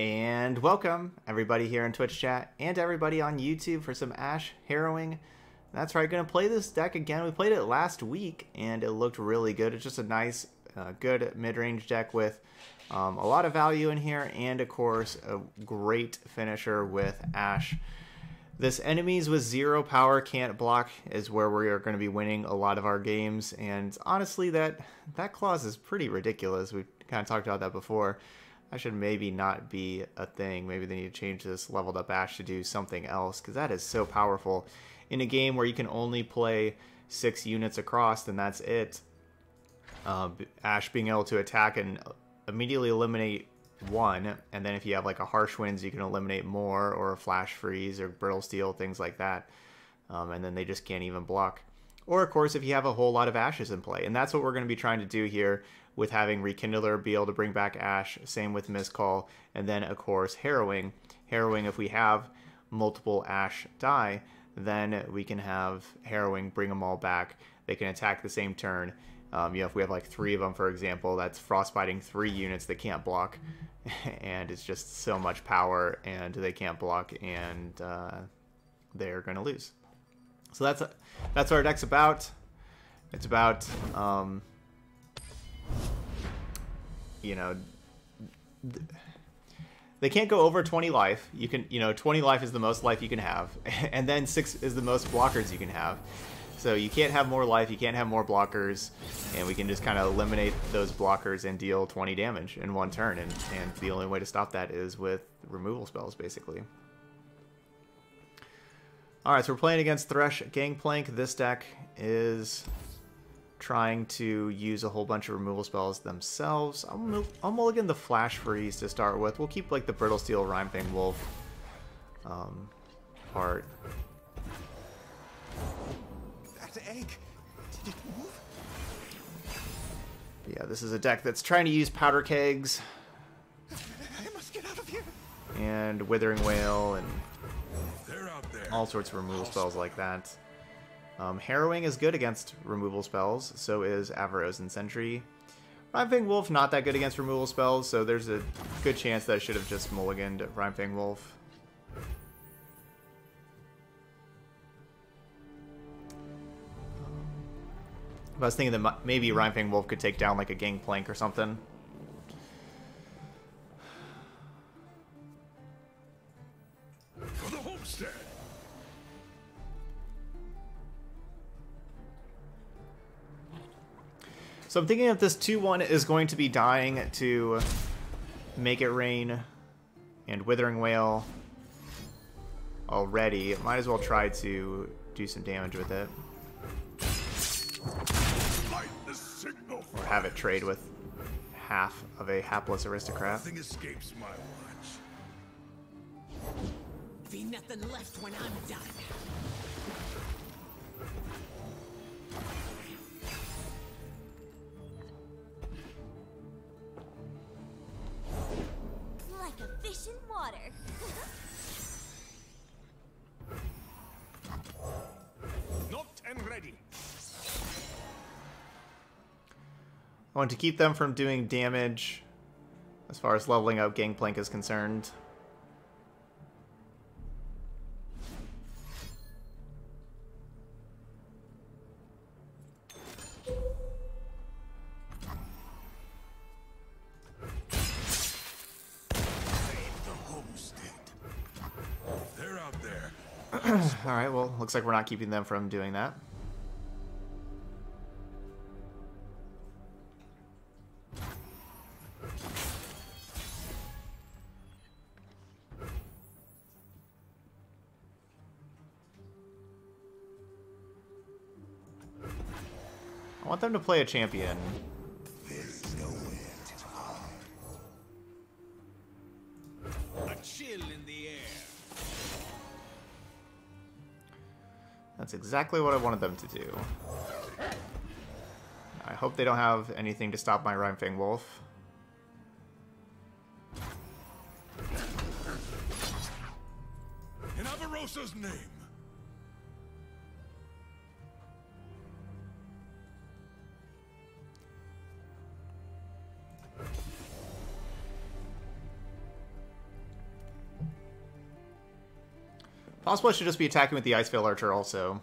And welcome everybody here in Twitch chat and everybody on YouTube for some Ashe Harrowing. That's right, gonna play this deck again. We played it last week and it looked really good. It's just a nice, uh, good mid-range deck with um, a lot of value in here and of course a great finisher with Ashe. This enemies with zero power can't block is where we are going to be winning a lot of our games, and honestly, that that clause is pretty ridiculous. We kind of talked about that before. I should maybe not be a thing. Maybe they need to change this leveled up Ashe to do something else because that is so powerful. In a game where you can only play six units across, then that's it. Uh, Ashe being able to attack and immediately eliminate one, and then if you have like a harsh winds, you can eliminate more, or a flash freeze, or brittle steel, things like that. Um, and then they just can't even block. Or of course, if you have a whole lot of ashes in play, and that's what we're going to be trying to do here with having Rekindler be able to bring back Ashe, same with Miscall, and then of course Harrowing. Harrowing, if we have multiple Ashe die, then we can have Harrowing bring them all back. They can attack the same turn. Um, you know, if we have like three of them, for example, that's frostbiting three units that can't block, and it's just so much power, and they can't block, and uh, they're going to lose. So that's that's what our deck's about. It's about um, you know, they can't go over 20 life. You can, you know, 20 life is the most life you can have, and then six is the most blockers you can have. So you can't have more life, you can't have more blockers, and we can just kind of eliminate those blockers and deal 20 damage in one turn. And, and the only way to stop that is with removal spells, basically. Alright, so we're playing against Thresh Gangplank. This deck is trying to use a whole bunch of removal spells themselves. I'll, I'll mulligan the Flash Freeze to start with. We'll keep like the Brittle Steel, Rimefang Wolf um, part. That egg, did it move? yeah, this is a deck that's trying to use Powder Kegs. I must get out of here. And Withering Wail and all sorts of removal spells like that. Um, Harrowing is good against removal spells, so is Avarosan Sentry. Rimefang Wolf not that good against removal spells, so there's a good chance that I should have just mulliganed Rimefang Wolf. I was thinking that maybe Rimefang Wolf could take down like a Gangplank or something. So I'm thinking that this 2-1 is going to be dying to Make It Rain and Withering Wail already. Might as well try to do some damage with it. Or have it trade with half of a hapless aristocrat. Nothing escapes my watch. Be nothing left when I'm done. I want to keep them from doing damage as far as leveling up Gangplank is concerned. Alright, well, looks like we're not keeping them from doing that. I want them to play a champion. That's exactly what I wanted them to do. I hope they don't have anything to stop my Rimefang Wolf. Possible I should just be attacking with the Icevale Archer also.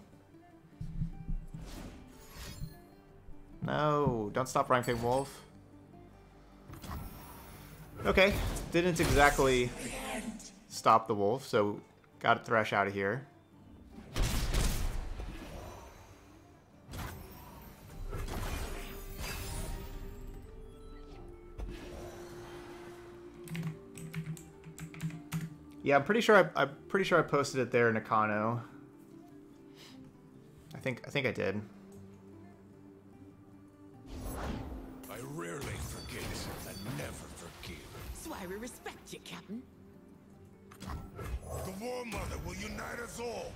No, don't stop Rimefang Wolf. Okay, didn't exactly stop the wolf, so got Thresh out of here. Yeah, I'm pretty sure I, I'm pretty sure I posted it there in Nakano. I think I think I did. I rarely forget and never forgive. So I we respect you, Captain. The War Mother will unite us all.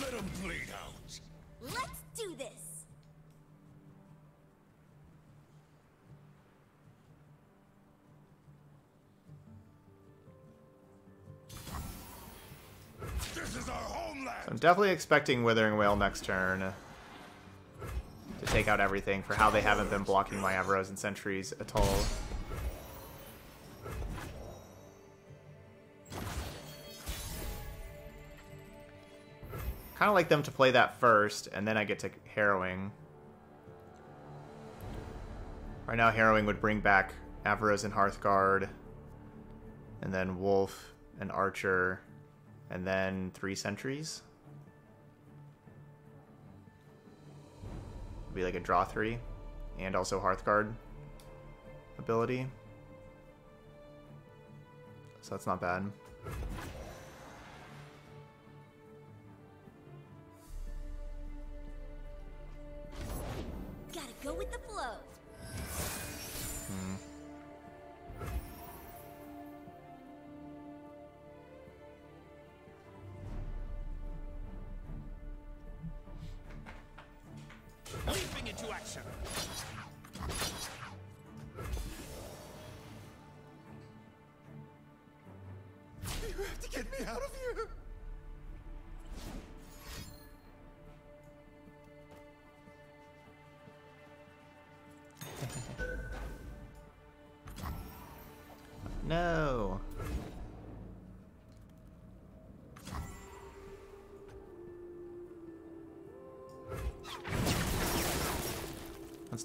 Let them bleed out. Let's do this! This I'm definitely expecting Withering Wail next turn to take out everything for how they haven't been blocking my Avarosan Sentries at all. Kind of like them to play that first, and then I get to Harrowing. Right now, Harrowing would bring back Avarosan Hearthguard, and then Wolf and Archer, and then three sentries. Be like a draw three, and also Hearthguard ability. So that's not bad.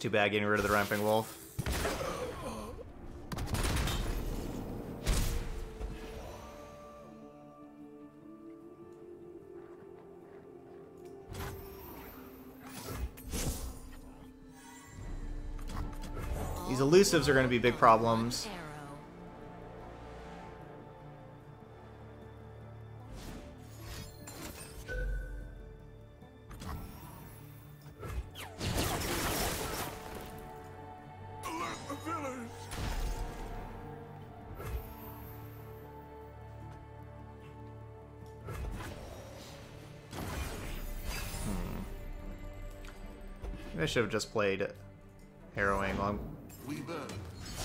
Too bad getting rid of the Rimefang Wolf. These elusives are going to be big problems. Should have just played Harrowing. Well, I'm We burn,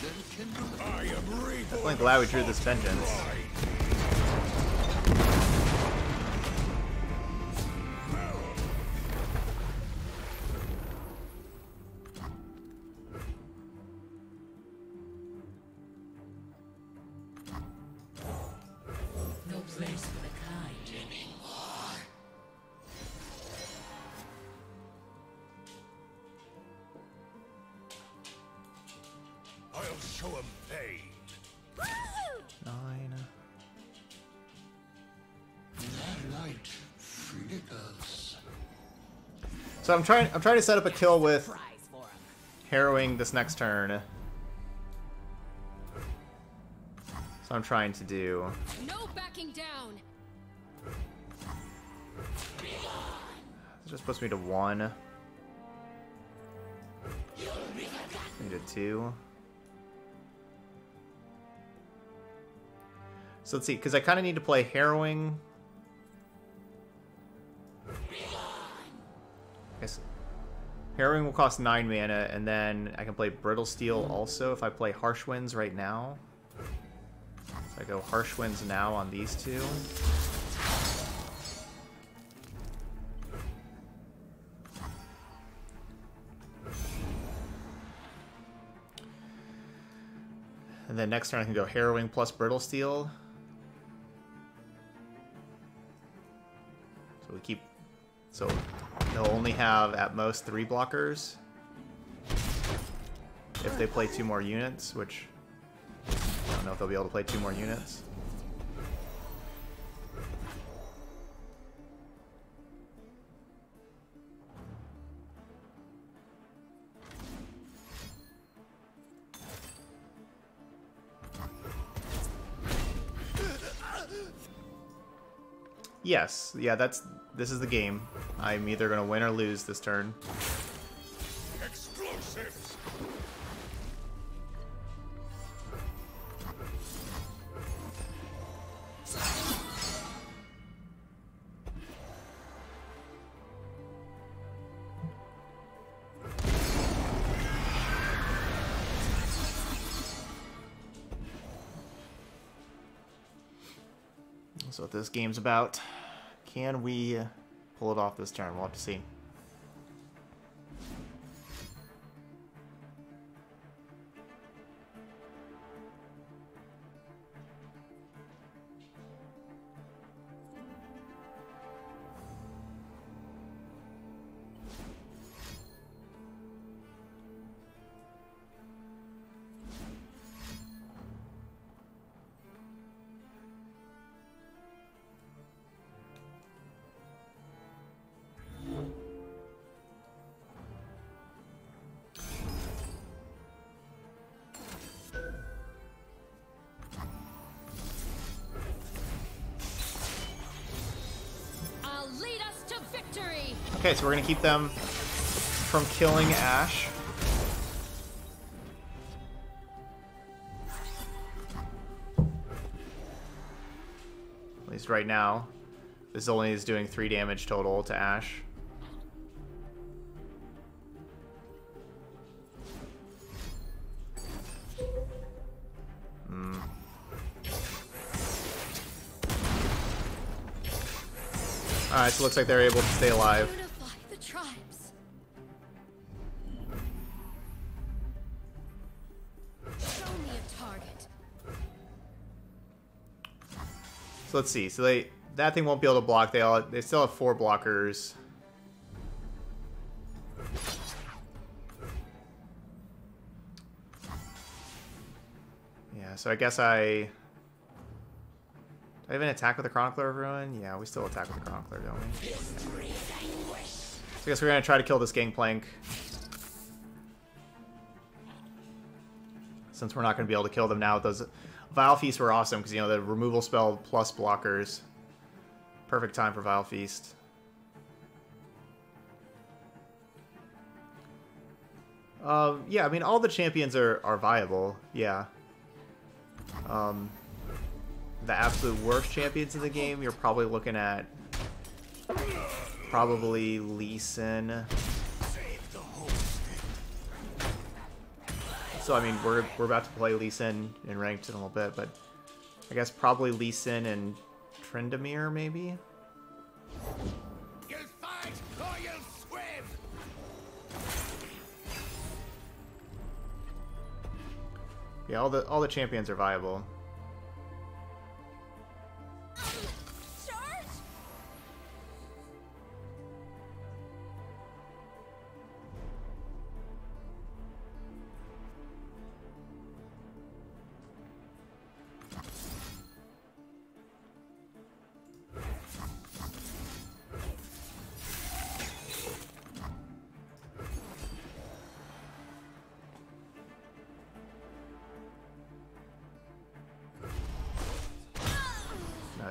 then kindle I am reborn. definitely glad we drew this Vengeance. So I'm trying. I'm trying to set up a kill with Prize for him. harrowing this next turn. So I'm trying to do. No backing down. It just puts me to one. Me to two. So let's see, because I kind of need to play harrowing. Harrowing will cost 9 mana, and then I can play Brittle Steel also if I play Harsh Winds right now. If I go Harsh Winds now on these two. And then next turn I can go Harrowing plus Brittle Steel. So we keep... So they'll only have at most three blockers if they play two more units, which I don't know if they'll be able to play two more units. Yes, yeah, that's this is the game. I'm either gonna win or lose this turn. Explosives! That's what this game's about. Can we pull it off this turn? We'll have to see. Okay, so we're gonna keep them from killing Ashe. At least right now. This only is doing three damage total to Ashe. Hmm. Alright, so looks like they're able to stay alive. Let's see. So they that thing won't be able to block. They all they still have four blockers. Yeah, so I guess I do I even attack with the Chronicler of Ruin? Yeah, we still attack with the Chronicler, don't we? So I guess we're gonna try to kill this Gangplank. Since we're not gonna be able to kill them now with those Vile Feast were awesome because you know the removal spell plus blockers. Perfect time for Vile Feast. Um, yeah, I mean all the champions are are viable. Yeah. Um, the absolute worst champions in the game, you're probably looking at probably Lee Sin. So I mean, we're we're about to play Lee Sin in ranked in a little bit, but I guess probably Lee Sin and Tryndamere maybe. You'll fight or you'll swim! Yeah, all the all the champions are viable.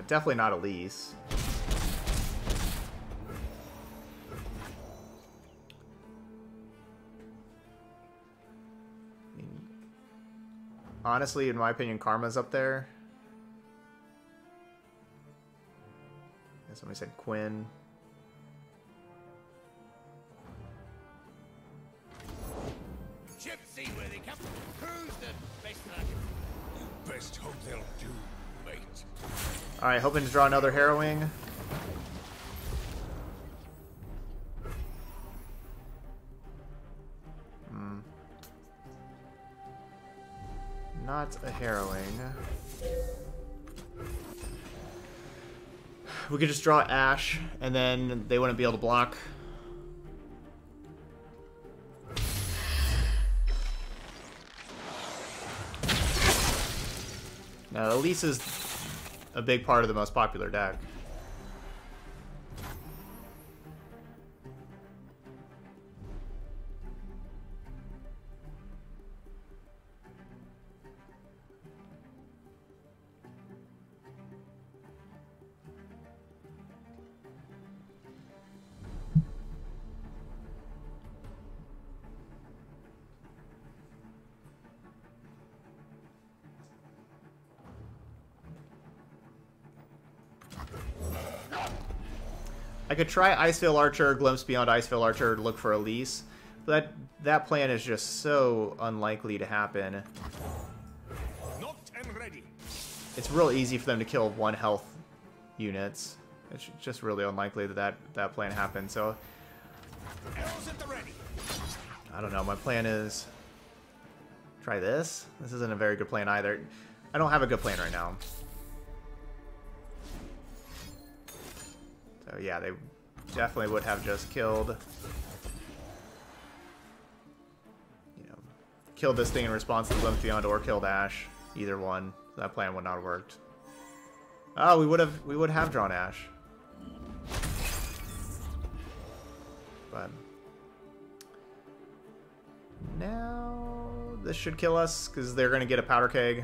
Definitely not Elise. I mean, honestly, in my opinion, Karma's up there. Somebody said Quinn. Alright, hoping to draw another Harrowing. Hmm. Not a Harrowing. We could just draw Ashe, and then they wouldn't be able to block. Now, Elise is a big part of the most popular deck. Could try Icevale Archer, Glimpse Beyond Icevale Archer, look for Elise. But that, that plan is just so unlikely to happen. And ready. It's real easy for them to kill one health units. It's just really unlikely that that, that plan happens. So, Arrows at the ready. I don't know. My plan is... Try this? This isn't a very good plan either. I don't have a good plan right now. So yeah, they definitely would have just killed... You know, killed this thing in response to Beyond or killed Ashe. Either one. That plan would not have worked. Oh, we would have we would have drawn Ashe. But now this should kill us because they're gonna get a powder keg.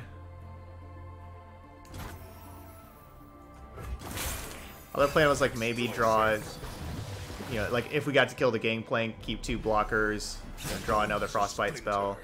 Other plan was like maybe draw, you know, like if we got to kill the gangplank, keep two blockers, you know, draw another frostbite spell.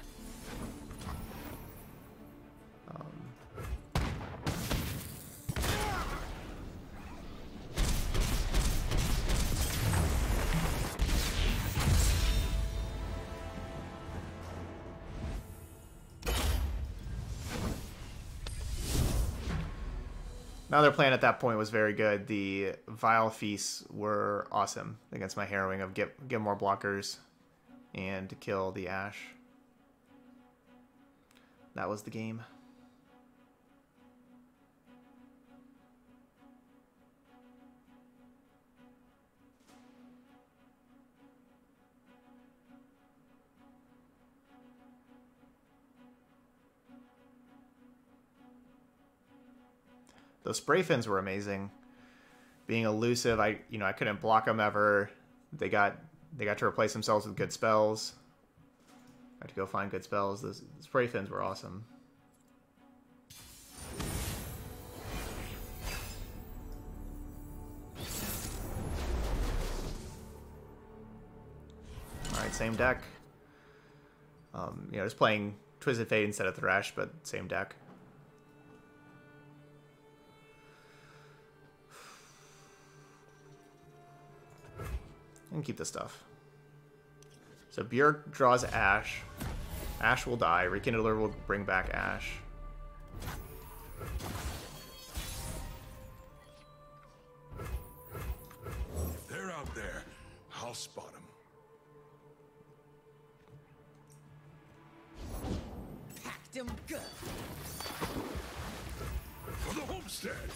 Now their plan at that point was very good. The Vile Feasts were awesome against my harrowing of get get more blockers and kill the Ashe. That was the game. Those spray fins were amazing. Being elusive, I you know I couldn't block them ever. They got they got to replace themselves with good spells. I had to go find good spells. Those spray fins were awesome. All right, same deck. Um, you know, just playing Twisted Fate instead of Thresh, but same deck. And keep the stuff. So Bjerg draws Ashe. Ashe will die. Rekindler will bring back Ashe. They're out there, I'll spot them. Packed 'em good. For the homestead!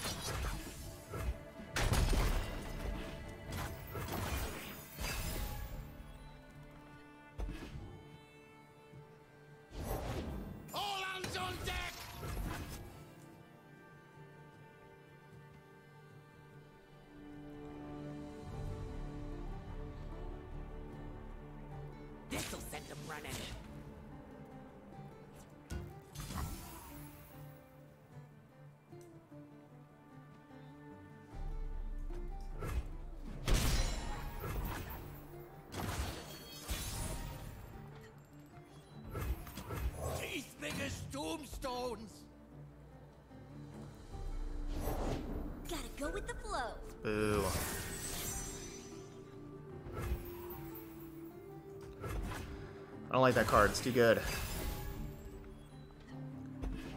This'll send 'em running. Teeth big as tombstones. Gotta go with the flow. Boo. Don't like that card. It's too good.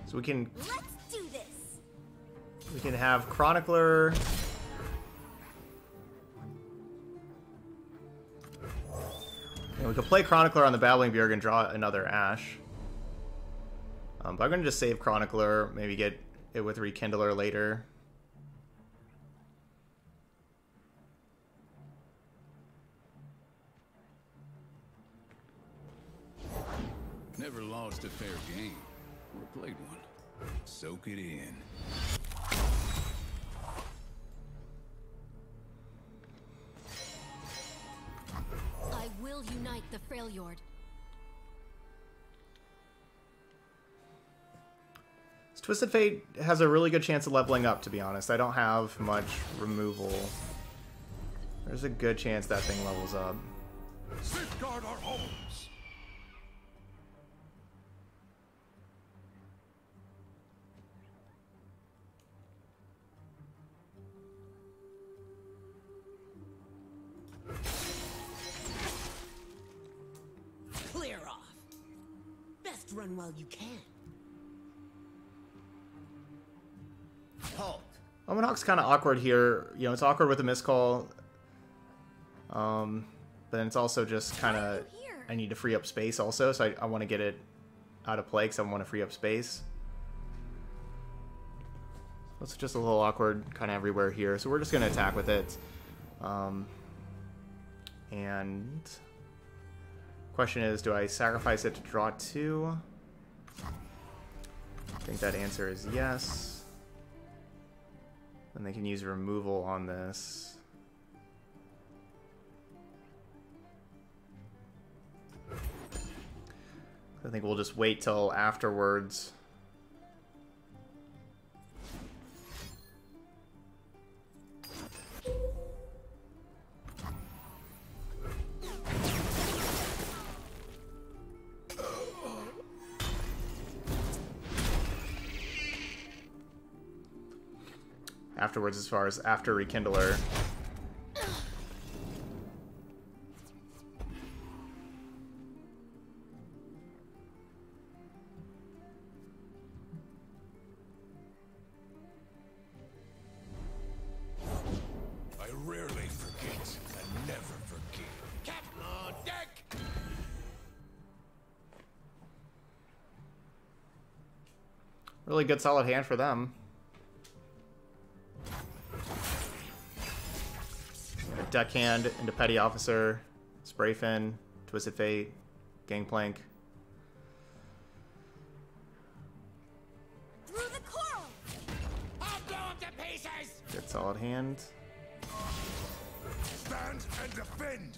So we can Let's do this. we can have Chronicler. And we could play Chronicler on the Babbling Bjerg and draw another Ashe. Um, but I'm gonna just save Chronicler, maybe get it with Rekindler later. Lost a fair game, or played one. Soak it in. I will unite the Freljord. This Twisted Fate has a really good chance of leveling up, to be honest. I don't have much removal. There's a good chance that thing levels up. Safeguard our homes. While you can. Halt. Omen Hawk's kind of awkward here. You know, it's awkward with the miscall. Um, but then it's also just kind of... I need to free up space also, so I, I want to get it out of play because I want to free up space. It's just a little awkward kind of everywhere here. So we're just going to attack with it. Um, and... Question is, do I sacrifice it to draw two? I think that answer is yes. And they can use removal on this. I think we'll just wait till afterwards. Afterwards, as far as after Rekindler. I rarely forget. I never forgive. Captain on deck! Really good solid hand for them. Deckhand into Petty Officer, Sprayfin, Twisted Fate, Gangplank. Through the coral! I'll blow him to pieces! Good solid hand. Stand and defend.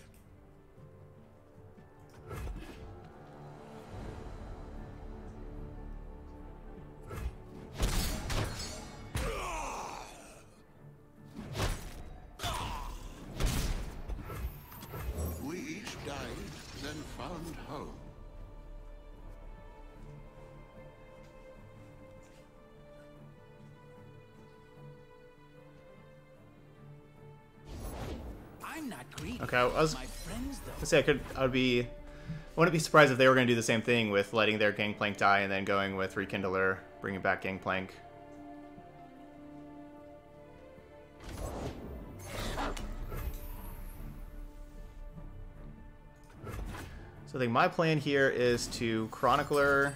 Greedy. Okay, I was gonna say I could. I would be. I wouldn't be surprised if they were gonna do the same thing with letting their Gangplank die and then going with Rekindler, bringing back Gangplank. So I think my plan here is to Chronicler.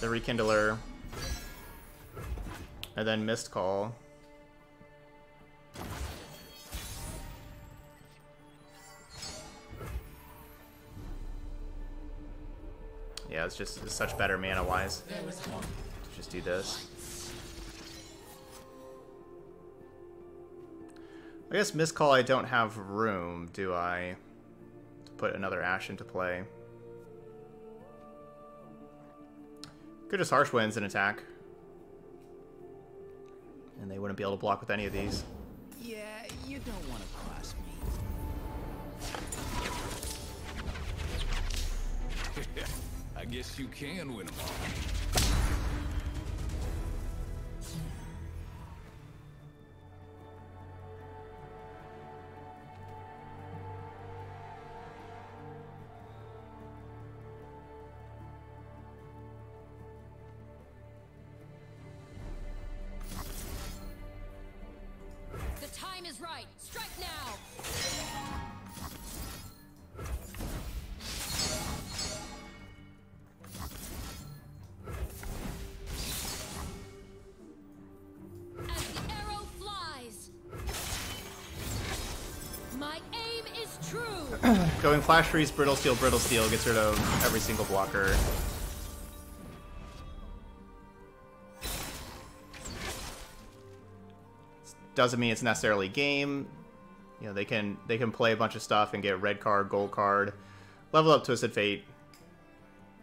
The Rekindler. And then Mist Call. Yeah, it's just it's such better mana wise. Just do this. I guess Mist Call I don't have room, do I? To put another Ashe into play. Could just Harsh Winds and attack. And they wouldn't be able to block with any of these. Yeah, you don't want to cross me. I guess you can win them all. Flash Freeze, Brittle Steel, Brittle Steel gets rid of every single blocker. Doesn't mean it's necessarily game. You know, they can they can play a bunch of stuff and get red card, gold card. Level up Twisted Fate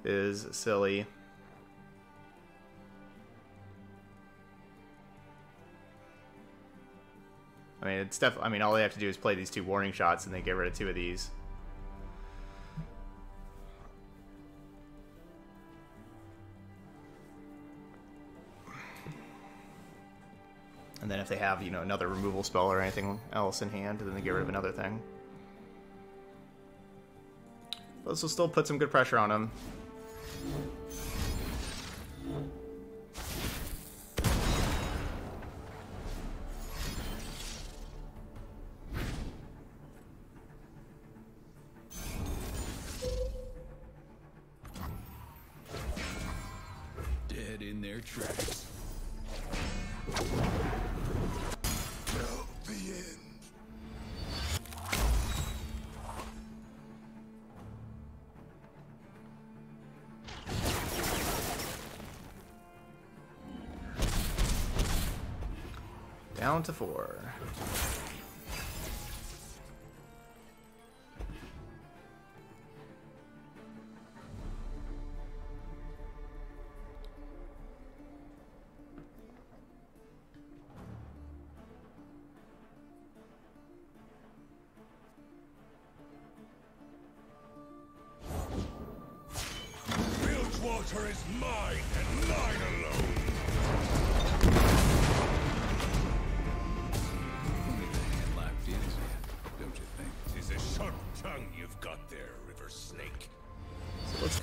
is silly. I mean, it's def- I mean, all they have to do is play these two warning shots, and they get rid of two of these. If they have, you know, another removal spell or anything else in hand, then they get rid of another thing. This will still put some good pressure on them. Down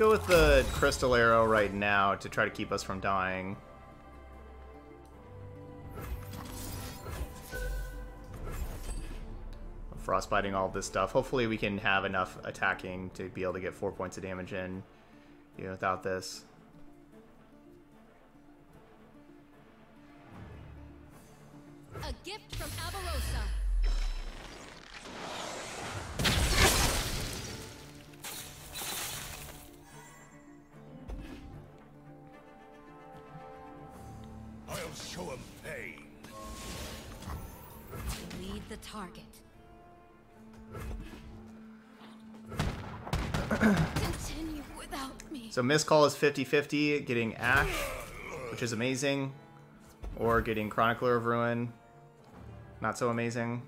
go with the Crystal Arrow right now to try to keep us from dying. Frostbiting all this stuff. Hopefully we can have enough attacking to be able to get four points of damage in you know, without this. So Miss Call is 50-50, getting Ashe, which is amazing, or getting Chronicler of Ruin, not so amazing.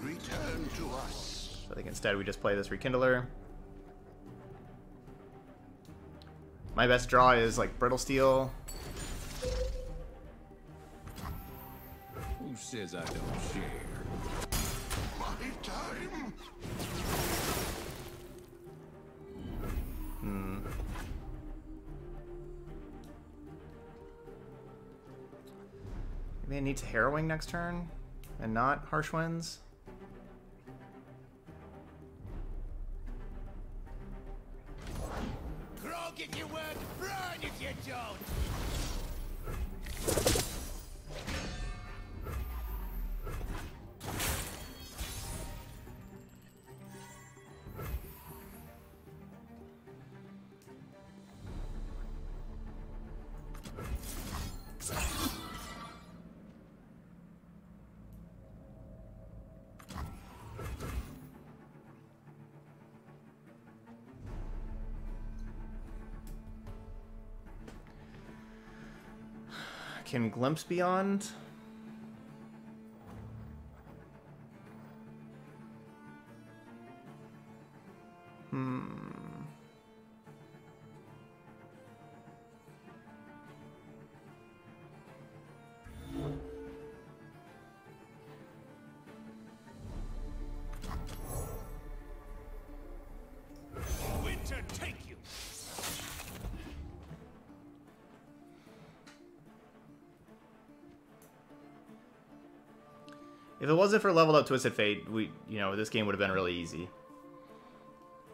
Return to us. So I think instead we just play this Rekindler. My best draw is like Brittle Steel. Who says I don't share? Maybe I need to Harrowing next turn and not Harsh Winds. If you if you don't! Can Glimpse Beyond? If it wasn't for leveled up Twisted Fate, we you know this game would have been really easy.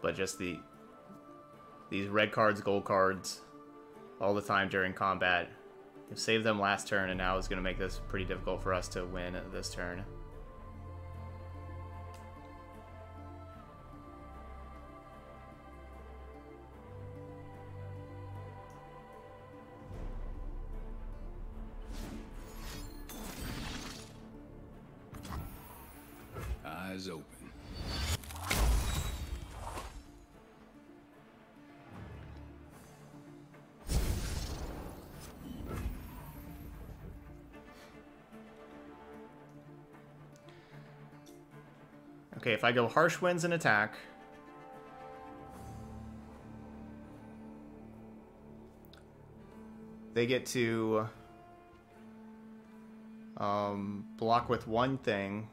But just the these red cards, gold cards, all the time during combat saved them last turn, and now is going to make this pretty difficult for us to win this turn. I go Harsh Winds and attack... They get to... Um, block with one thing.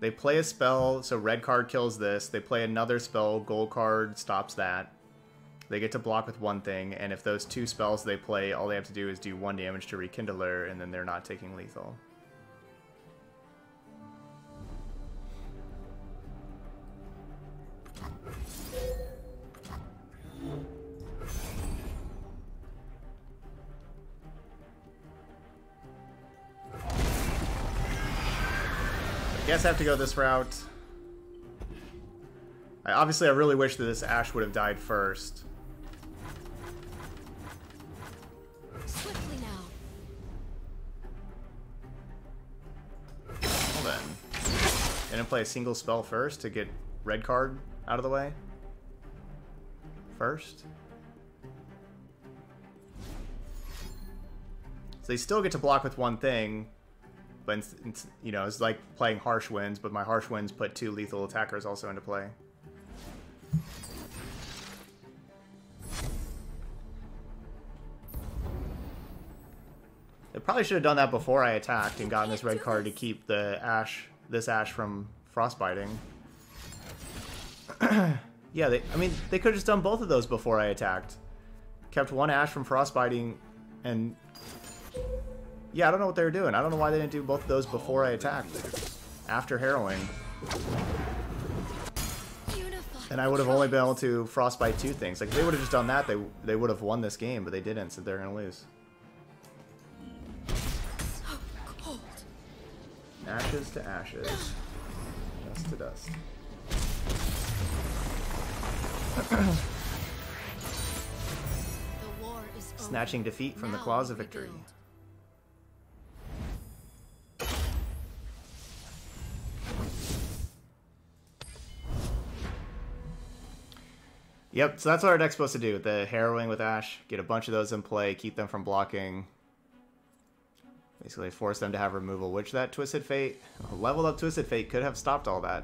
They play a spell, so red card kills this. They play another spell, gold card stops that. They get to block with one thing, and if those two spells they play, all they have to do is do one damage to Rekindler, and then they're not taking lethal. Guess I have to go this route. I, obviously, I really wish that this Ashe would have died first. Swiftly now. Well then. Didn't play a single spell first to get red card out of the way? First? So they still get to block with one thing, but it's, you know, it's like playing Harsh Winds, but my Harsh Winds put two lethal attackers also into play. They probably should have done that before I attacked and gotten this red card to keep the Ashe, this Ashe from frostbiting. yeah, they, I mean, they could have just done both of those before I attacked. Kept one Ashe from frostbiting, and yeah, I don't know what they were doing. I don't know why they didn't do both of those before I attacked. After harrowing. And I would have only been able to frostbite two things. Like if they would have just done that, they they would have won this game, but they didn't, so they're gonna lose. Ashes to ashes. Dust to dust. The war is over. Snatching defeat from the claws of victory. Yep, so that's what our deck's supposed to do. The harrowing with Ashe, get a bunch of those in play, keep them from blocking. Basically force them to have removal, which that Twisted Fate, leveled up Twisted Fate could have stopped all that.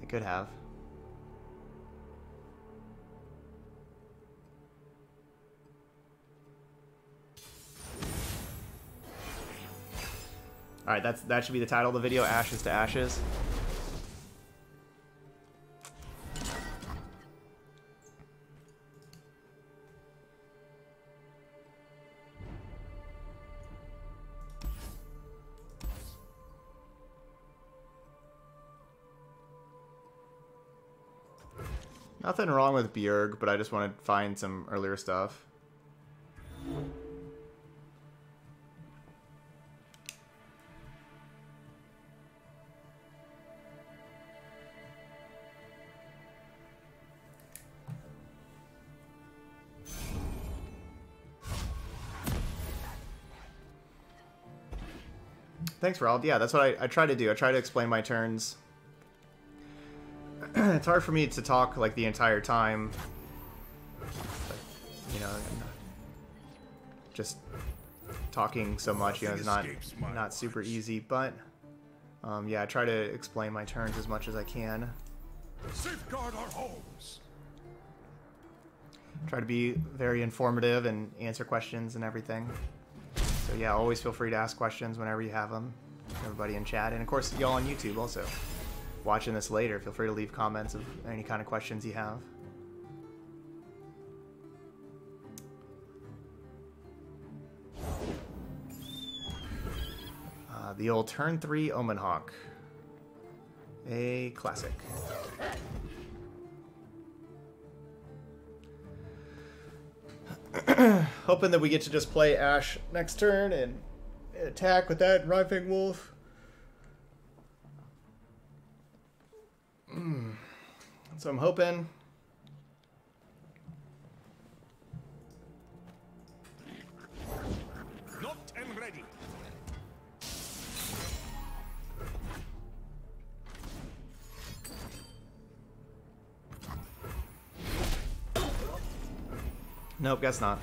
They could have. Alright, that's that should be the title of the video, Ashes to Ashes. Nothing wrong with Bjerg, but I just want to find some earlier stuff. Thanks, Rob. Yeah, that's what I, I try to do. I try to explain my turns it's hard for me to talk like the entire time. you know, just talking so much, you know, is not not super easy. But um, yeah, I try to explain my turns as much as I can. Safeguard our homes. Try to be very informative and answer questions and everything. So yeah, always feel free to ask questions whenever you have them. Everybody in chat, and of course y'all on YouTube also. Watching this later, feel free to leave comments of any kind of questions you have. Uh, the old turn three Omen Hawk. A classic. Hoping that we get to just play Ashe next turn and attack with that Rimefang Wolf. So I'm hoping. Not and ready. Nope, guess not.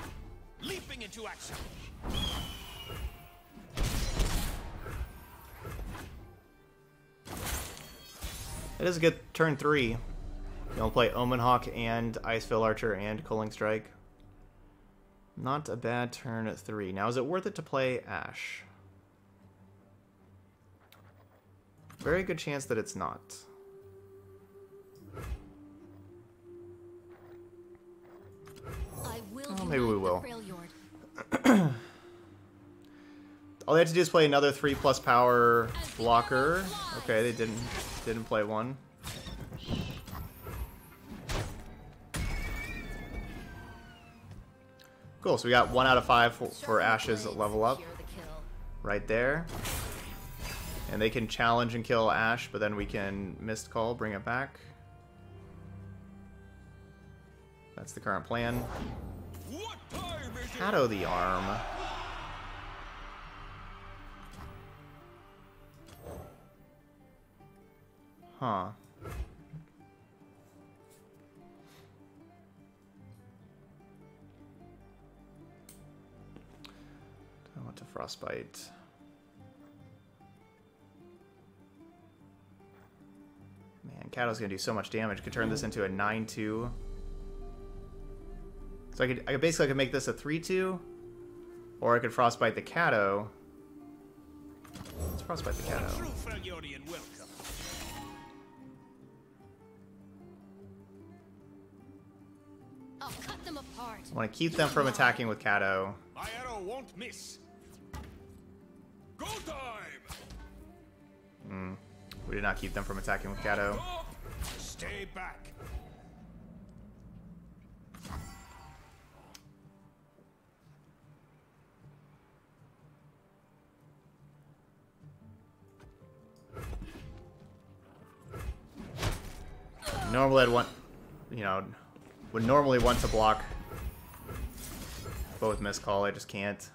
Leaping into action. It is a good turn three. You'll play Omen Hawk and Icevale Archer and Culling Strike. Not a bad turn at three. Now, is it worth it to play Ashe? Very good chance that it's not. I will maybe we will. All they have to do is play another three plus power blocker. Okay, they didn't didn't play one. Cool. So we got one out of five for, for Ashe's level up Secure the kill. right there, and they can challenge and kill Ashe, but then we can Mist's Call, bring it back. That's the current plan. What time is it? Shadow the arm. Huh. Frostbite. Man, Kato's gonna do so much damage. Could turn this into a 9-2. So I could, I could basically I could make this a 3-2, or I could frostbite the Kato. Let's frostbite the Kato. True Freljordian welcome. I'll cut them apart. I want to keep them from attacking with Kato. My arrow won't miss. Go time! Hmm. We did not keep them from attacking with Kato. Stay back. Normally I'd want, you know, would normally want to block both Mist's Call. I just can't.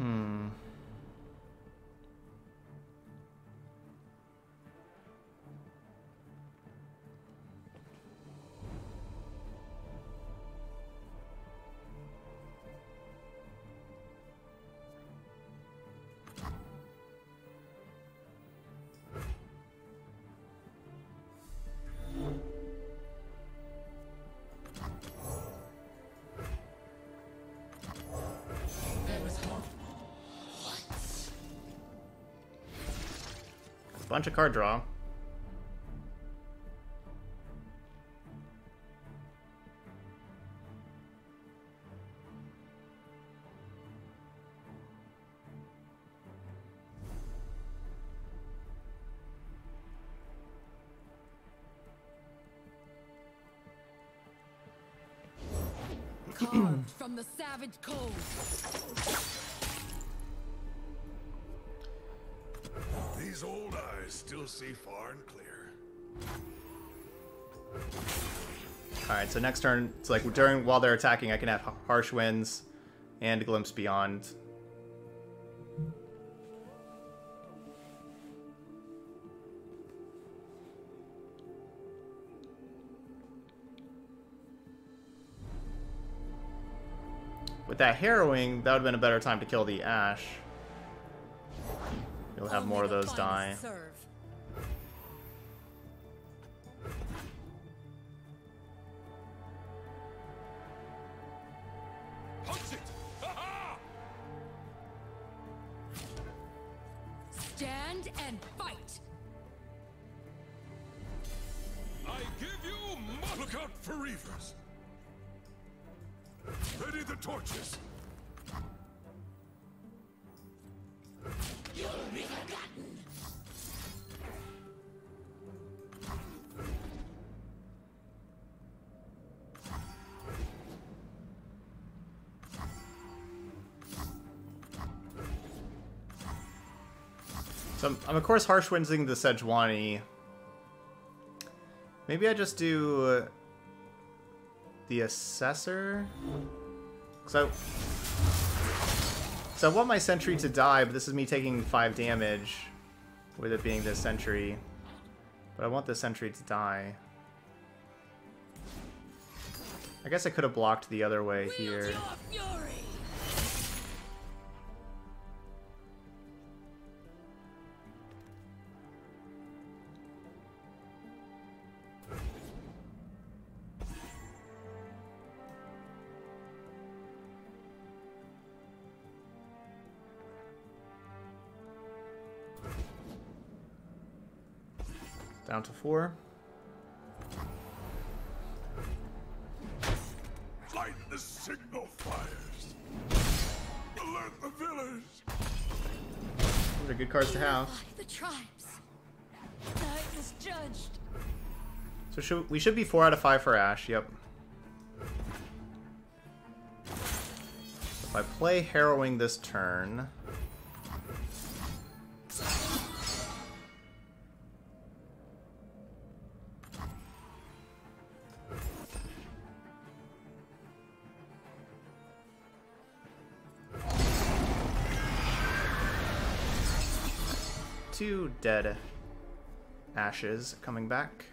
Hmm. Bunch of card draw. Carved from the savage cold. Still see far and clear. Alright, so next turn, it's like during while they're attacking, I can have Harsh Winds and a Glimpse Beyond. With that Harrowing, that would have been a better time to kill the Ashe. You'll have more of those die. Serve. So I'm, I'm of course harsh winding the Sejuani. Maybe I just do uh, the assessor. So, so I want my sentry to die, but this is me taking five damage, with it being the sentry. But I want the sentry to die. I guess I could have blocked the other way here. Down to four. Light the signal fires. Alert the village. Those are good cards to have. The tribes. Night is judged. So should, we should be four out of five for Ashe. Yep. If I play harrowing this turn, two dead ashes coming back.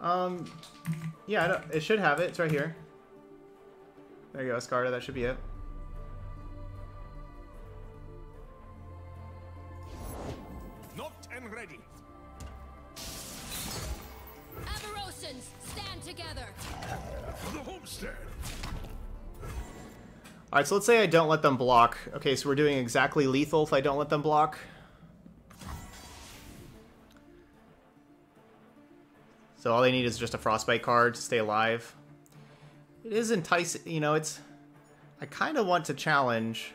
Um, yeah, it should have it. It's right here. There you go, Scarta. That should be it. Alright, so let's say I don't let them block. Okay, so we're doing exactly lethal if I don't let them block. So all they need is just a frostbite card to stay alive. It is enticing, you know, it's... I kind of want to challenge...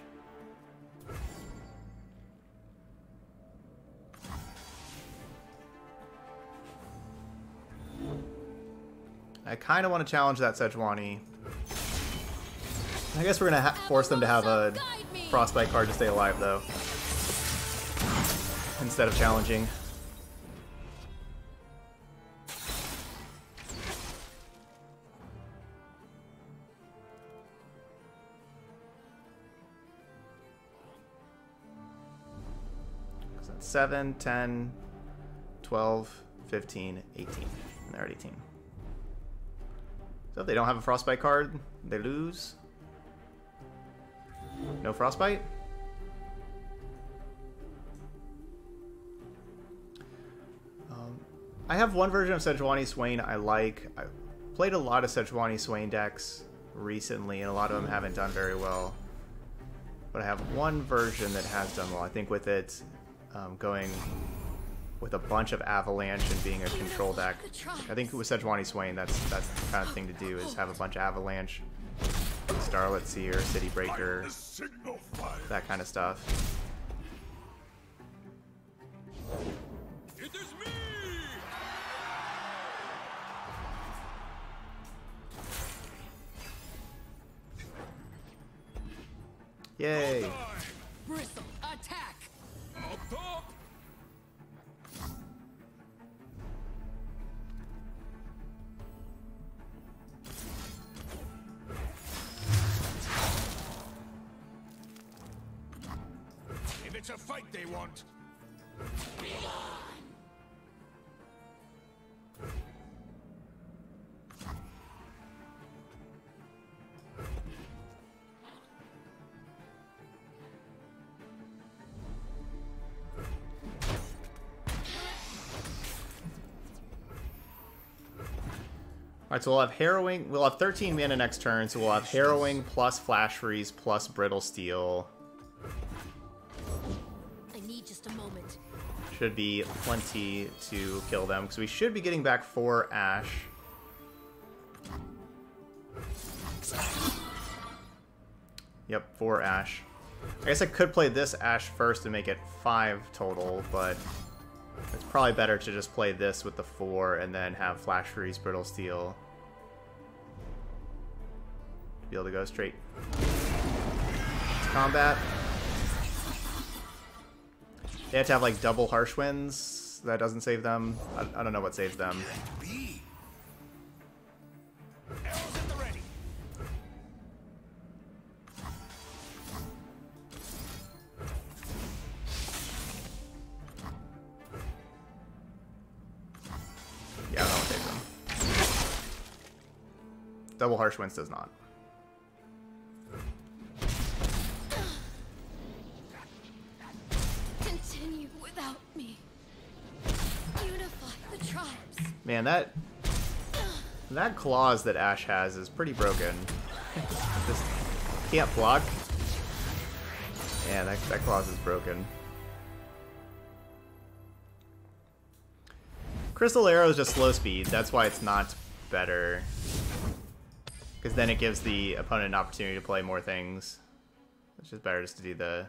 I kind of want to challenge that Sejuani. I guess we're gonna force them to have a frostbite card to stay alive, though. Instead of challenging. That's 7, 10, 12, 15, 18. And they're at 18. So if they don't have a frostbite card, they lose. No frostbite? Um, I have one version of Sejuani Swain I like. I played a lot of Sejuani Swain decks recently, and a lot of them haven't done very well. But I have one version that has done well. I think with it um, going with a bunch of Avalanche and being a control deck. I think with Sejuani Swain, that's that's the kind of thing to do is have a bunch of Avalanche, Starlit Seer, City Breaker, Light the signal fires. that kind of stuff. It is me. Yay! Bristle, think they want? Alright, so we'll have Harrowing. We'll have 13 mana next turn, so we'll have Harrowing plus Flash Freeze plus Brittle Steel. Should be plenty to kill them, because we should be getting back 4 Ashe. Yep, 4 Ashe. I guess I could play this Ashe first and make it 5 total, but it's probably better to just play this with the 4 and then have Flash Freeze, Brittle Steel. Be able to go straight combat. They have to have like double harsh winds. That doesn't save them. I, I don't know what saves them. Yeah, what saves them. Double harsh winds does not. Man, that that claws that Ashe has is pretty broken. Just can't block. Yeah, that, that claws is broken. Crystal Arrow is just slow speed. That's why it's not better. Because then it gives the opponent an opportunity to play more things. It's just better just to do the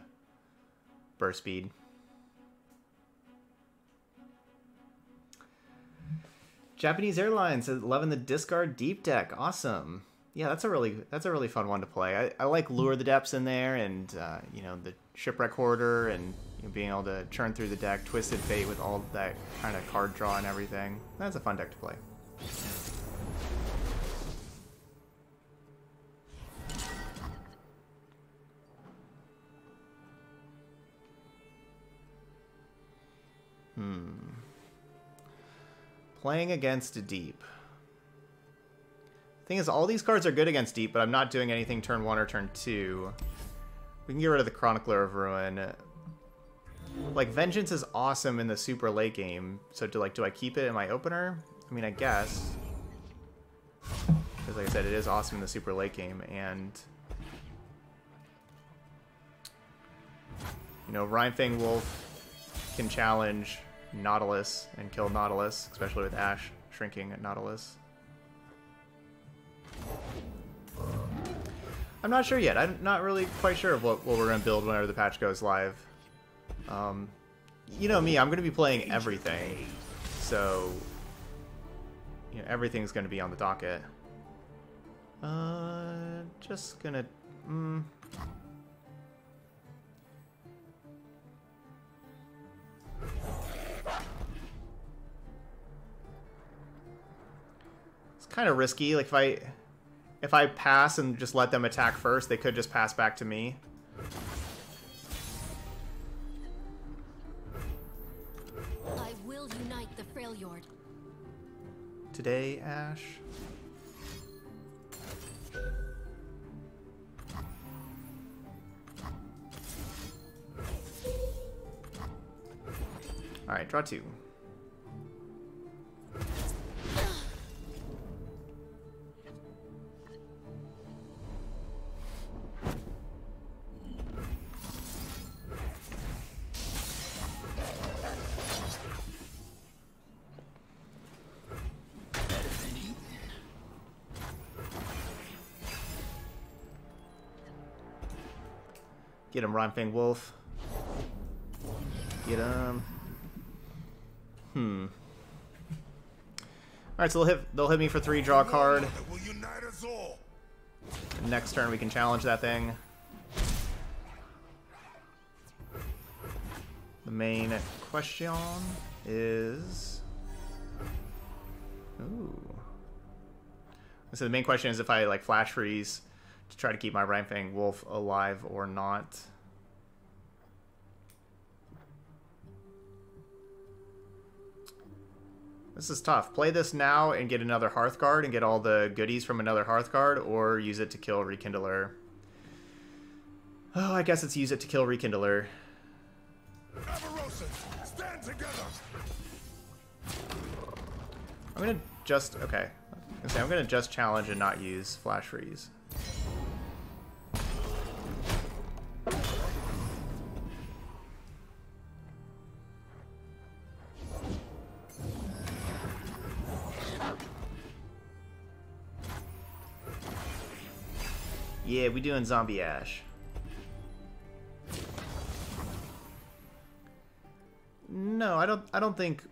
burst speed. Japanese Airlines loving the discard deep deck. Awesome. Yeah, that's a really that's a really fun one to play. I, I like lure the depths in there, and uh, you know the shipwreck hoarder, and you know, being able to churn through the deck, twisted fate with all that kind of card draw and everything. That's a fun deck to play. Playing against deep. Thing is, all these cards are good against deep, but I'm not doing anything turn one or turn two. We can get rid of the Chronicler of Ruin. Like, Vengeance is awesome in the super late game, so do like, do I keep it in my opener? I mean, I guess. Because like I said, it is awesome in the super late game, and... You know, Rimefang Wolf can challenge Nautilus and kill Nautilus, especially with Ashe shrinking Nautilus. I'm not sure yet. I'm not really quite sure of what, what we're going to build whenever the patch goes live. Um, you know me, I'm going to be playing everything. So, you know, everything's going to be on the docket. Uh, just going to... Mm, kind of risky. Like if I if I pass and just let them attack first, they could just pass back to me. I will unite the Freljord. Today, Ashe. Alright, draw two. Get him, Rimefang Wolf. Get him. Hmm. Alright, so they'll hit, they'll hit me for three, draw a card. Next turn we can challenge that thing. The main question is... Ooh. So the main question is if I like flash freeze to try to keep my Rimefang Wolf alive or not. This is tough. Play this now and get another Hearthguard and get all the goodies from another Hearthguard, or use it to kill Rekindler. Oh, I guess it's use it to kill Rekindler. I'm gonna just okay. I'm Okay, I'm gonna just challenge and not use flash freeze. Yeah, we doing zombie Ashe. No, I don't. I don't think.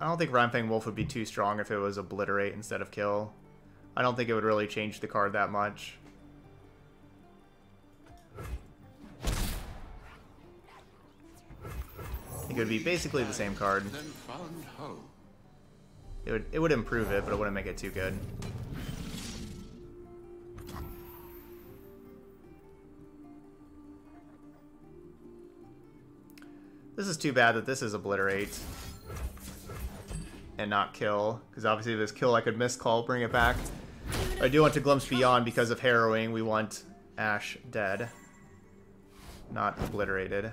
I don't think Rimefang Wolf would be too strong if it was obliterate instead of kill. I don't think it would really change the card that much. I think it would be basically the same card. Then found home. It would it would improve it, but it wouldn't make it too good. This is too bad that this is obliterate and not kill, because obviously if it's kill, I could Mist's Call, bring it back. I do want to glimpse beyond because of harrowing. We want Ashe dead, not obliterated.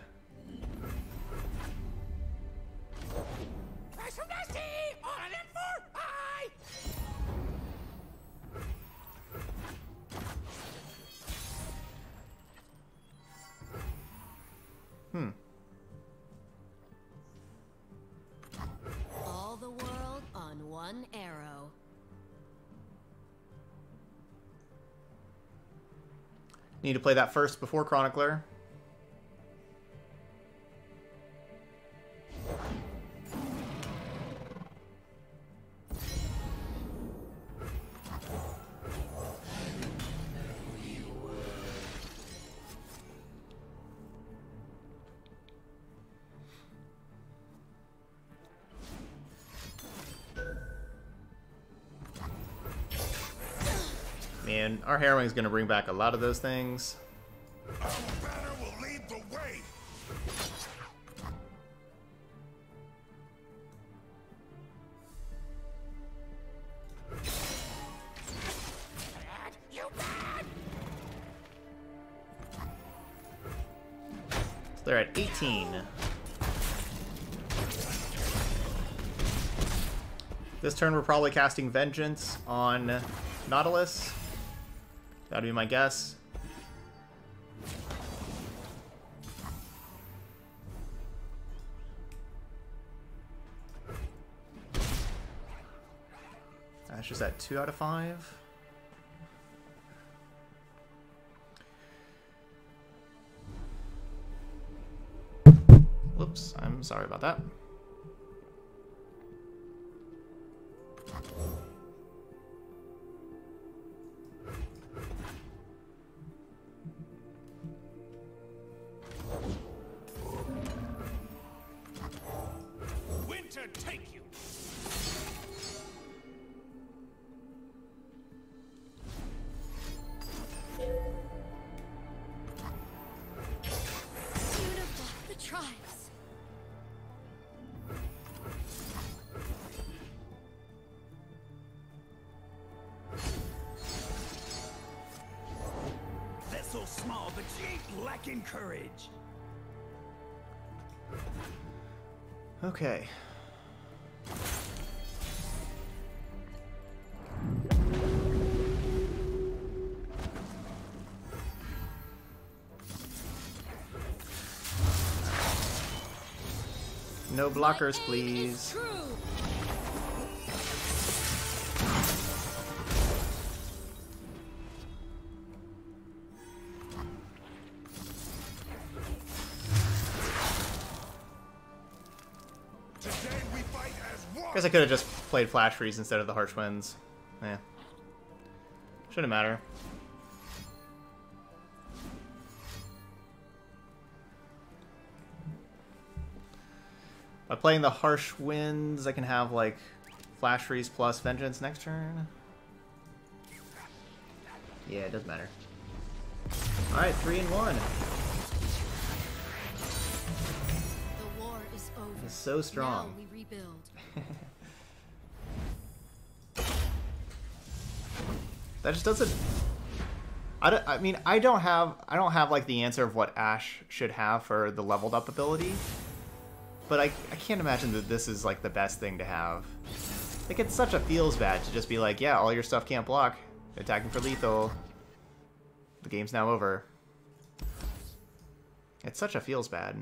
One arrow. Need to play that first before Chronicler. Our harrowing is going to bring back a lot of those things. They're at 18. This turn we're probably casting Vengeance on Nautilus. That'd be my guess. That's just at 2 out of 5. Whoops, I'm sorry about that. Winter take you. Unify the tribes. Vessel small, but she ain't lacking courage. Okay. Blockers, please. Guess I could have just played Flash Freeze instead of the Harsh Winds. Yeah. Shouldn't matter. Playing the Harsh Winds, I can have, like, Flash Freeze plus Vengeance next turn. Yeah, it doesn't matter. Alright, 3 and 1. The war is over. It's so strong. Now we rebuild. That just doesn't. I, don't, I mean, I don't have I don't have like the answer of what Ashe should have for the leveled up ability, but I I can't imagine that this is like the best thing to have. Like, it's such a feels bad to just be like, yeah, all your stuff can't block. Attacking for lethal. The game's now over. It's such a feels bad.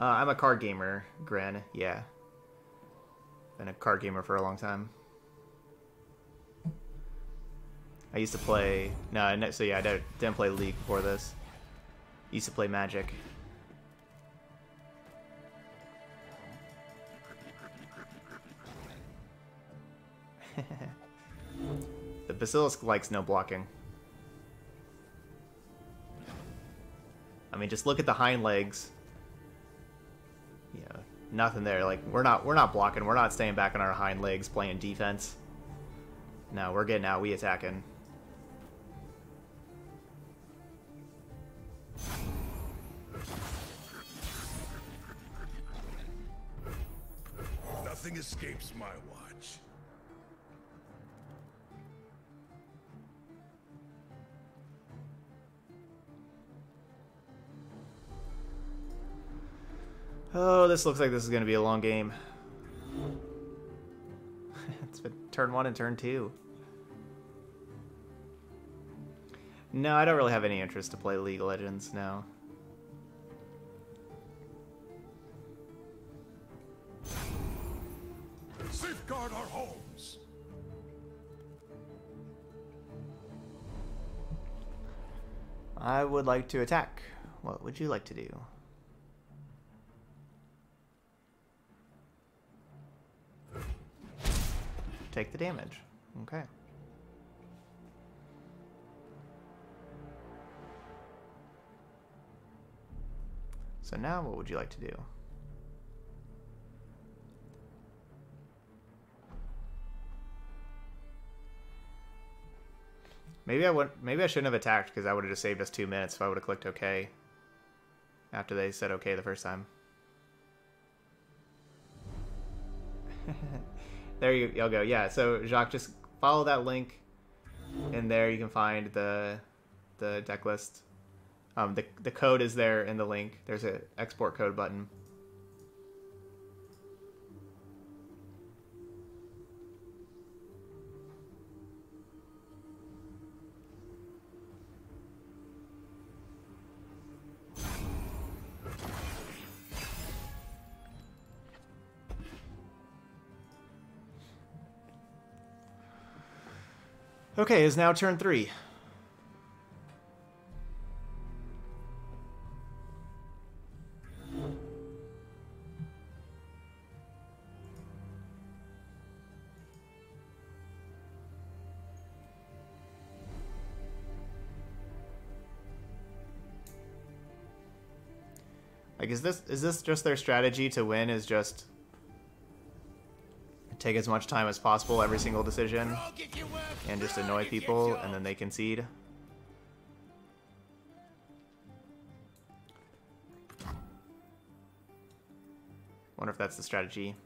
Uh, I'm a card gamer, Gren. Yeah. Been a card gamer for a long time. I used to play. No, so yeah, I didn't play League before this. Used to play Magic. the Basilisk likes no blocking. I mean, just look at the hind legs. Nothing there. Like we're not we're not blocking. We're not staying back on our hind legs playing defense. No, we're getting out. We attacking. Nothing escapes my watch. Oh, this looks like this is going to be a long game. it's been turn one and turn two. No, I don't really have any interest to play League of Legends now. Safeguard our homes. I would like to attack. What would you like to do? Take the damage. Okay. So now what would you like to do? Maybe I would. Maybe I shouldn't have attacked because that would have just saved us two minutes if I would have clicked OK. After they said OK the first time. there you go. Yeah. So Jacques, just follow that link, and there you can find the the deck list. Um, the the code is there in the link. There's a export code button. Okay, is now turn three. Like, is this is this just their strategy to win? Is just take as much time as possible every single decision and just annoy people and then they concede. Wonder if that's the strategy.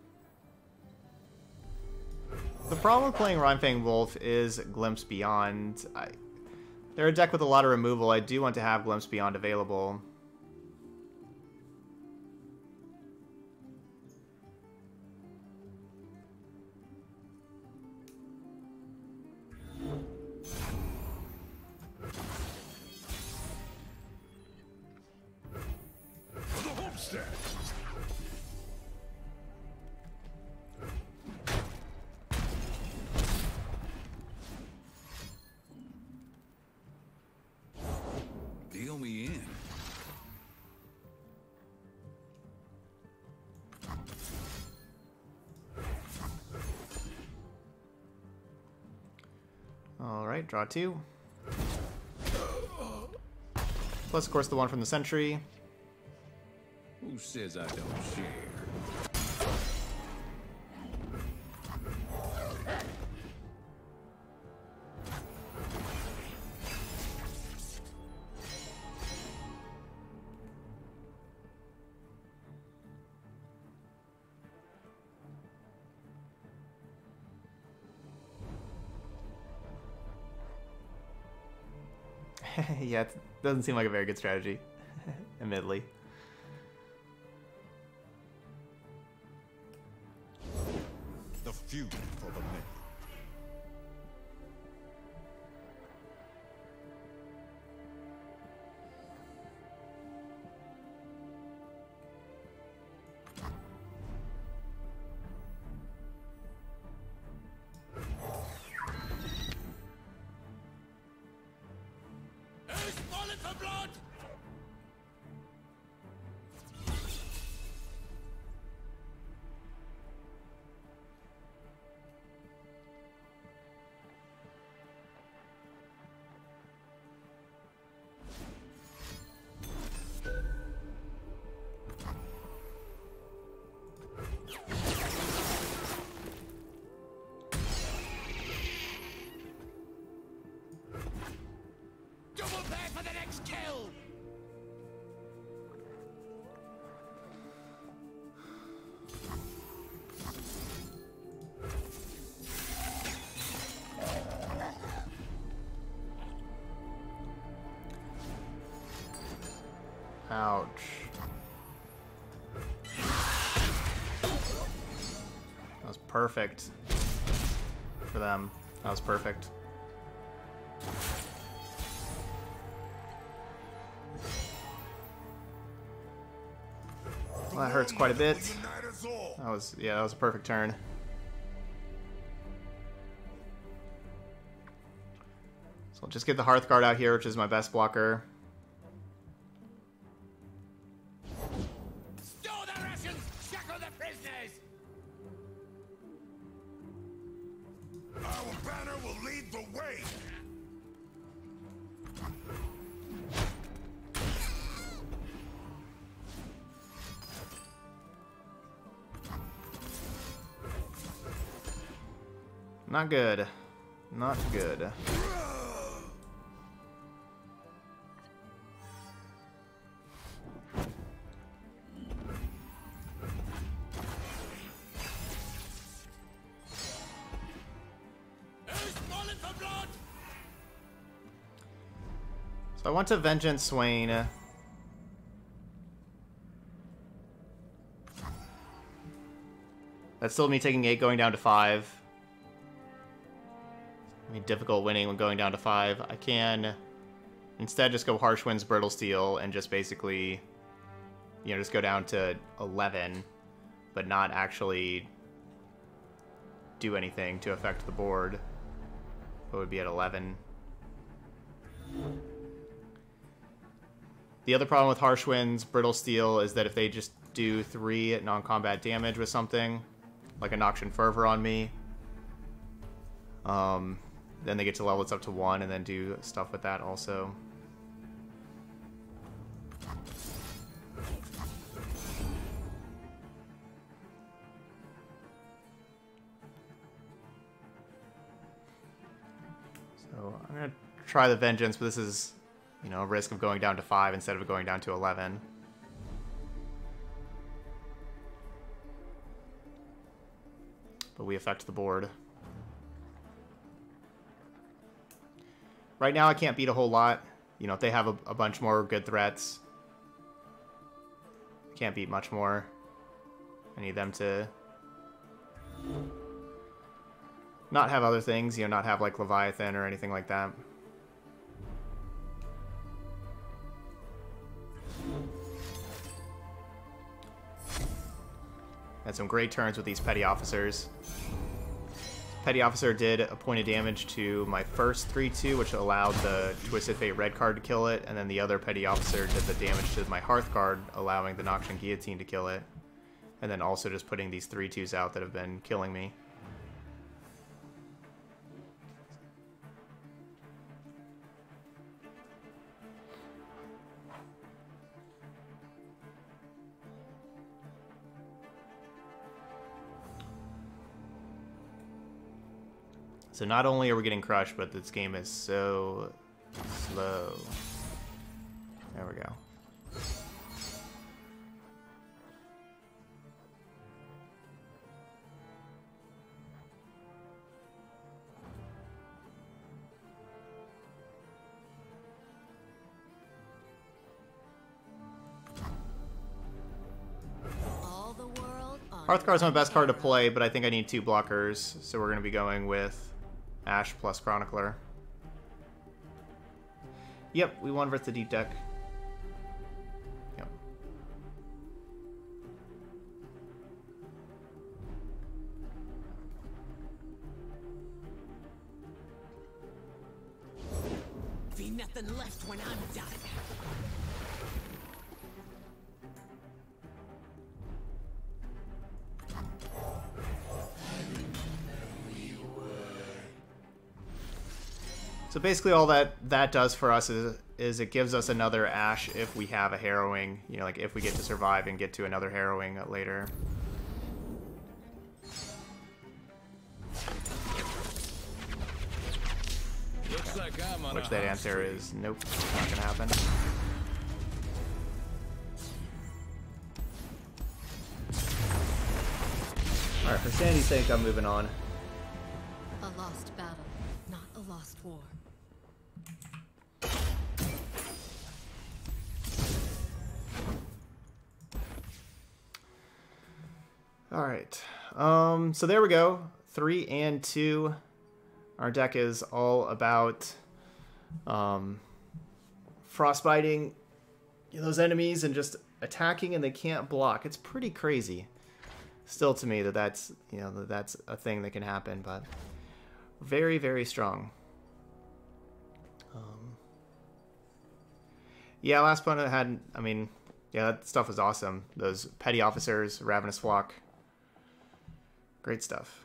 The problem with playing Rimefang Wolf is Glimpse Beyond. I, they're a deck with a lot of removal. I do want to have Glimpse Beyond available. Alright, draw two. Plus, of course, the one from the Sentry. Who says I don't share? Yeah, it doesn't seem like a very good strategy, admittedly. The few perfect for them. That was perfect. Well, that hurts quite a bit. That was yeah, that was a perfect turn. So I'll just get the Hearthguard out here, which is my best blocker. Not good. Not good. So I want to Vengeance Swain. That's still me taking 8 going down to 5. Difficult winning when going down to 5. I can instead just go Harsh Winds, Brittle Steel, and just basically, you know, just go down to 11, but not actually do anything to affect the board. It would be at 11. The other problem with Harsh Winds, Brittle Steel, is that if they just do three non-combat damage with something, like a Noxian Fervor on me, um, then they get to level it up to one and then do stuff with that also. So I'm gonna try the Vengeance, but this is, you know, a risk of going down to five instead of going down to eleven. But we affect the board. Right now, I can't beat a whole lot. You know, if they have a, a bunch more good threats, can't beat much more. I need them to not have other things, you know, not have like Leviathan or anything like that. Had some great turns with these petty officers. Petty Officer did a point of damage to my first 3-2, which allowed the Twisted Fate red card to kill it, and then the other Petty Officer did the damage to my Hearthguard, allowing the Noxian Guillotine to kill it. And then also just putting these 3-2s out that have been killing me. So not only are we getting crushed, but this game is so slow. There we go. Hearthguard's my best card to play, but I think I need two blockers, so we're going to be going with Ashe plus Chronicler. Yep, we won versus the deep deck. Basically, all that that does for us is is it gives us another Ashe if we have a harrowing. You know, like if we get to survive and get to another harrowing later. Like Which that answer streak. is nope, not gonna happen. All right, for Sandy's sake, I'm moving on. A lost battle, not a lost war. All right. Um, so there we go. Three and two. Our deck is all about um, frostbiting those enemies and just attacking, and they can't block. It's pretty crazy. Still, to me, that that's you know that that's a thing that can happen, but very very strong. Um, yeah, last opponent had. I mean, yeah, that stuff was awesome. Those petty officers, ravenous flock. Great stuff.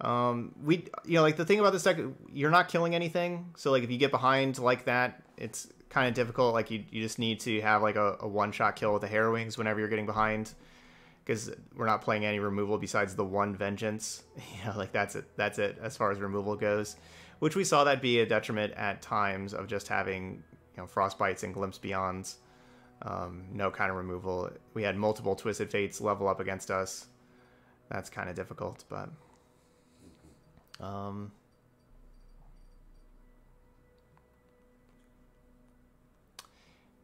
Um, we, you know, like the thing about this deck, you're not killing anything. So like if you get behind like that, it's kind of difficult. Like you, you just need to have like a, a one shot kill with the Harrowings whenever you're getting behind, because we're not playing any removal besides the one Vengeance. You know, like that's it. That's it as far as removal goes. Which we saw that be a detriment at times of just having you know frostbites and glimpse beyonds. Um, no kind of removal. We had multiple twisted fates level up against us. That's kind of difficult, but um,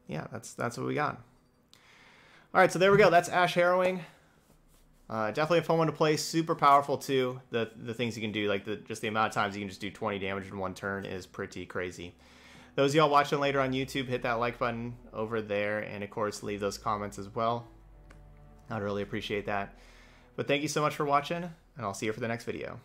yeah, that's that's what we got. All right, so there we go. That's Ashe Harrowing. Uh, definitely a fun one to play. Super powerful too. The the things you can do, like the just the amount of times you can just do 20 damage in one turn, is pretty crazy. Those of y'all watching later on YouTube, hit that like button over there, and of course leave those comments as well. I'd really appreciate that. But thank you so much for watching, and I'll see you for the next video.